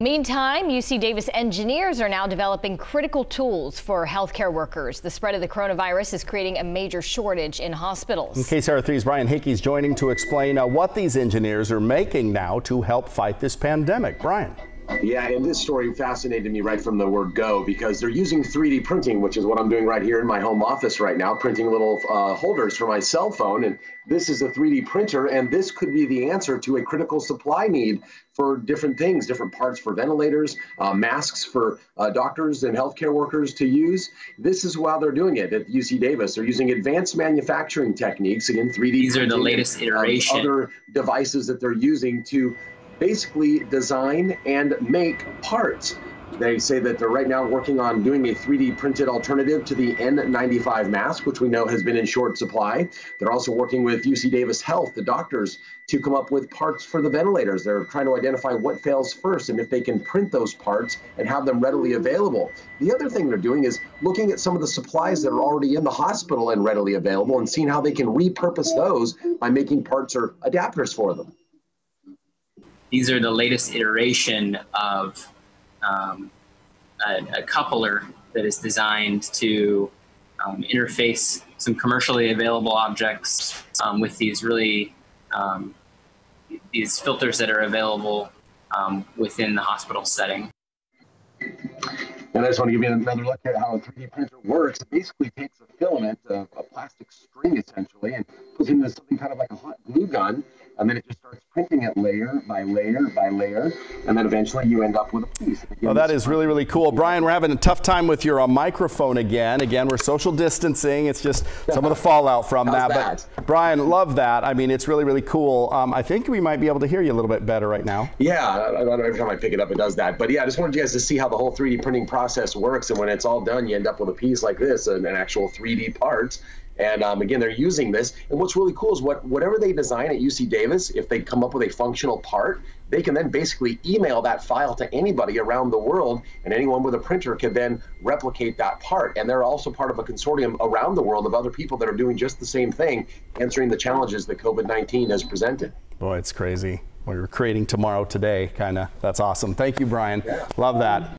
Meantime, UC Davis engineers are now developing critical tools for healthcare workers. The spread of the coronavirus is creating a major shortage in hospitals. KCRA3's Brian Hickey is joining to explain uh, what these engineers are making now to help fight this pandemic. Brian. Yeah, and this story fascinated me right from the word go because they're using 3D printing, which is what I'm doing right here in my home office right now, printing little uh, holders for my cell phone. And this is a 3D printer, and this could be the answer to a critical supply need for different things, different parts for ventilators, uh, masks for uh, doctors and healthcare workers to use. This is why they're doing it at UC Davis. They're using advanced manufacturing techniques, again, 3D. These are the latest iteration. Other devices that they're using to basically design and make parts. They say that they're right now working on doing a 3D printed alternative to the N95 mask, which we know has been in short supply. They're also working with UC Davis Health, the doctors, to come up with parts for the ventilators. They're trying to identify what fails first and if they can print those parts and have them readily available. The other thing they're doing is looking at some of the supplies that are already in the hospital and readily available and seeing how they can repurpose those by making parts or adapters for them these are the latest iteration of um, a, a, coupler that is designed to um, interface some commercially available objects um, with these really um, these filters that are available um, within the hospital setting. And I just want to give you another look at how a 3D printer works. It basically takes a filament, a, a plastic string essentially, and puts it into something kind of like a hot glue gun and then it just starts printing it layer by layer by layer, and then eventually you end up with a piece. Well, that is really, really cool. Brian, we're having a tough time with your uh, microphone again. Again, we're social distancing. It's just some of the fallout from that. that. But Brian, love that. I mean, it's really, really cool. Um, I think we might be able to hear you a little bit better right now. Yeah, every time I pick it up, it does that. But yeah, I just wanted you guys to see how the whole 3D printing process works, and when it's all done, you end up with a piece like this, an, an actual 3D part. And um, again, they're using this. And what's really cool is what whatever they design at UC Davis, if they come up with a functional part, they can then basically email that file to anybody around the world, and anyone with a printer can then replicate that part. And they're also part of a consortium around the world of other people that are doing just the same thing, answering the challenges that COVID 19 has presented. Boy, it's crazy. We are creating tomorrow today, kind of. That's awesome. Thank you, Brian. Yeah. Love that.